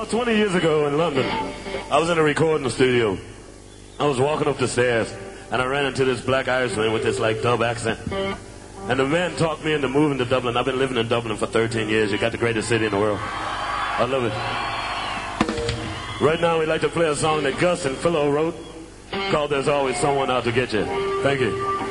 About 20 years ago in London, I was in a recording studio. I was walking up the stairs, and I ran into this black Irishman with this like dub accent. And the man talked me into moving to Dublin. I've been living in Dublin for 13 years. You got the greatest city in the world. I love it. Right now, we'd like to play a song that Gus and Philo wrote called There's Always Someone Out to Get You. Thank you.